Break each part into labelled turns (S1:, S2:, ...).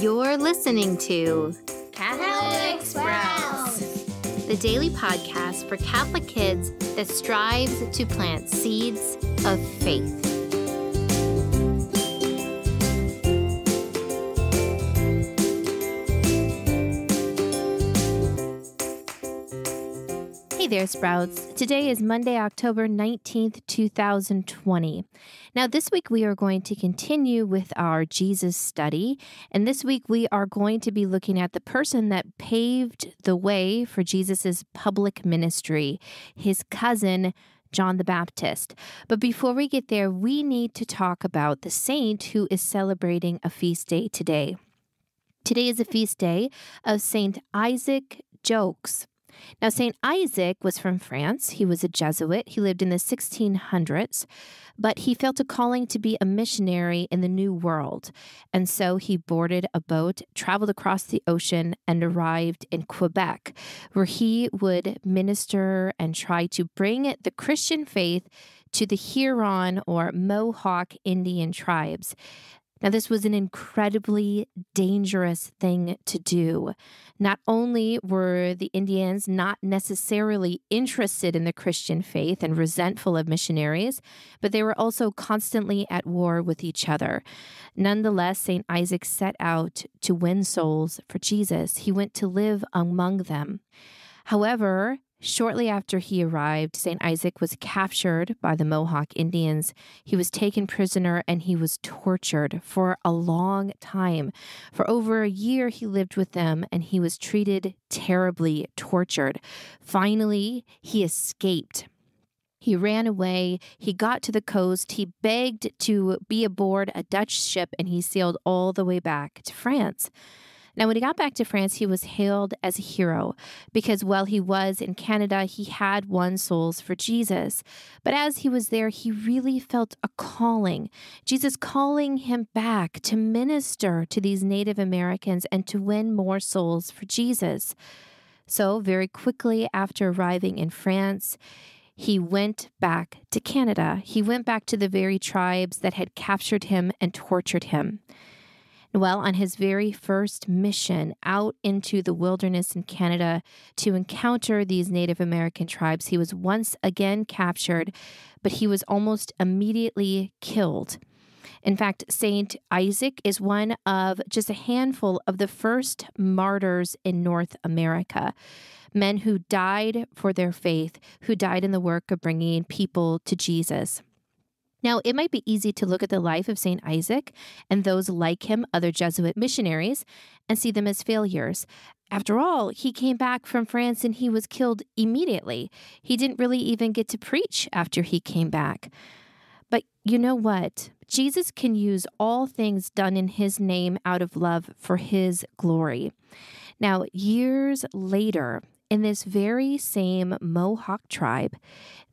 S1: You're listening to
S2: Catholic Sprouts,
S1: the daily podcast for Catholic kids that strives to plant seeds of faith. There, Sprouts. Today is Monday, October 19th, 2020. Now, this week we are going to continue with our Jesus study. And this week we are going to be looking at the person that paved the way for Jesus' public ministry, his cousin, John the Baptist. But before we get there, we need to talk about the saint who is celebrating a feast day today. Today is a feast day of Saint Isaac Jogues. Now, St. Isaac was from France. He was a Jesuit. He lived in the 1600s, but he felt a calling to be a missionary in the New World. And so he boarded a boat, traveled across the ocean, and arrived in Quebec, where he would minister and try to bring the Christian faith to the Huron or Mohawk Indian tribes. Now, this was an incredibly dangerous thing to do. Not only were the Indians not necessarily interested in the Christian faith and resentful of missionaries, but they were also constantly at war with each other. Nonetheless, St. Isaac set out to win souls for Jesus. He went to live among them. However, Shortly after he arrived, St. Isaac was captured by the Mohawk Indians. He was taken prisoner and he was tortured for a long time. For over a year, he lived with them and he was treated terribly, tortured. Finally, he escaped. He ran away. He got to the coast. He begged to be aboard a Dutch ship and he sailed all the way back to France. Now, when he got back to France, he was hailed as a hero because while he was in Canada, he had won souls for Jesus. But as he was there, he really felt a calling Jesus calling him back to minister to these Native Americans and to win more souls for Jesus. So, very quickly after arriving in France, he went back to Canada. He went back to the very tribes that had captured him and tortured him. Well, on his very first mission out into the wilderness in Canada to encounter these Native American tribes, he was once again captured, but he was almost immediately killed. In fact, Saint Isaac is one of just a handful of the first martyrs in North America. Men who died for their faith, who died in the work of bringing people to Jesus. Now, it might be easy to look at the life of St. Isaac and those like him, other Jesuit missionaries, and see them as failures. After all, he came back from France and he was killed immediately. He didn't really even get to preach after he came back. But you know what? Jesus can use all things done in his name out of love for his glory. Now, years later, in this very same Mohawk tribe,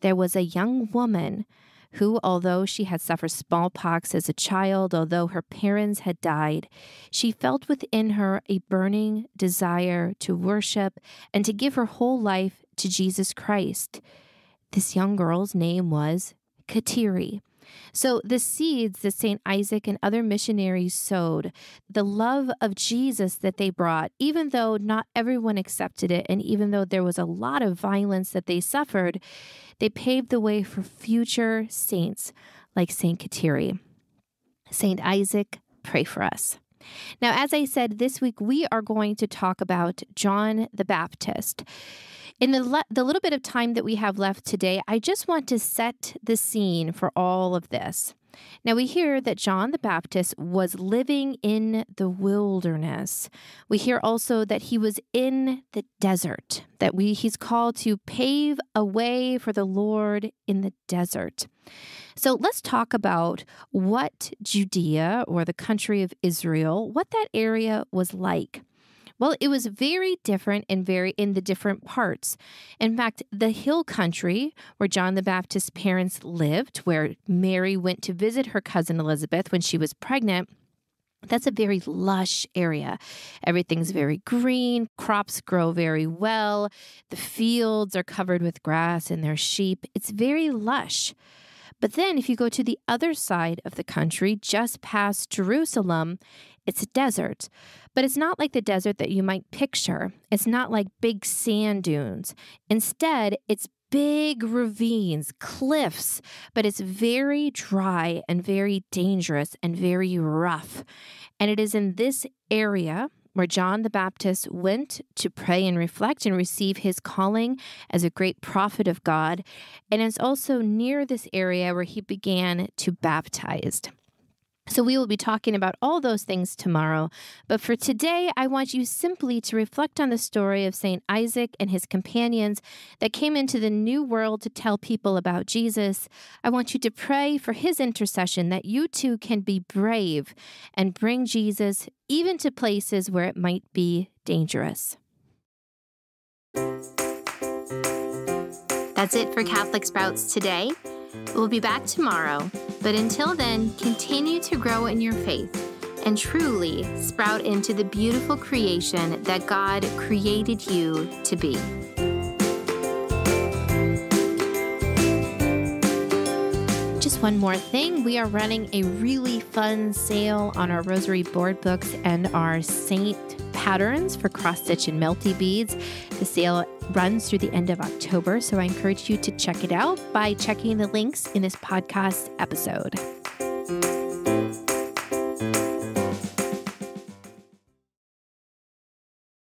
S1: there was a young woman who, although she had suffered smallpox as a child, although her parents had died, she felt within her a burning desire to worship and to give her whole life to Jesus Christ. This young girl's name was Kateri. So, the seeds that St. Isaac and other missionaries sowed, the love of Jesus that they brought, even though not everyone accepted it, and even though there was a lot of violence that they suffered, they paved the way for future saints like St. Kateri. St. Isaac, pray for us. Now, as I said, this week we are going to talk about John the Baptist. In the, le- the little bit of time that we have left today, I just want to set the scene for all of this. Now we hear that John the Baptist was living in the wilderness. We hear also that he was in the desert, that we he's called to pave a way for the Lord in the desert. So let's talk about what Judea or the country of Israel, what that area was like. Well, it was very different and very in the different parts. In fact, the hill country where John the Baptist's parents lived, where Mary went to visit her cousin Elizabeth when she was pregnant, that's a very lush area. Everything's very green, crops grow very well, the fields are covered with grass and their sheep. It's very lush. But then, if you go to the other side of the country, just past Jerusalem, it's a desert. But it's not like the desert that you might picture. It's not like big sand dunes. Instead, it's big ravines, cliffs, but it's very dry and very dangerous and very rough. And it is in this area where John the Baptist went to pray and reflect and receive his calling as a great prophet of God. And it's also near this area where he began to baptize. So, we will be talking about all those things tomorrow. But for today, I want you simply to reflect on the story of St. Isaac and his companions that came into the new world to tell people about Jesus. I want you to pray for his intercession that you too can be brave and bring Jesus even to places where it might be dangerous. That's it for Catholic Sprouts today. We'll be back tomorrow, but until then, continue to grow in your faith and truly sprout into the beautiful creation that God created you to be. Just one more thing we are running a really fun sale on our Rosary board books and our Saint patterns for cross stitch and melty beads. The sale runs through the end of October, so I encourage you to check it out by checking the links in this podcast episode.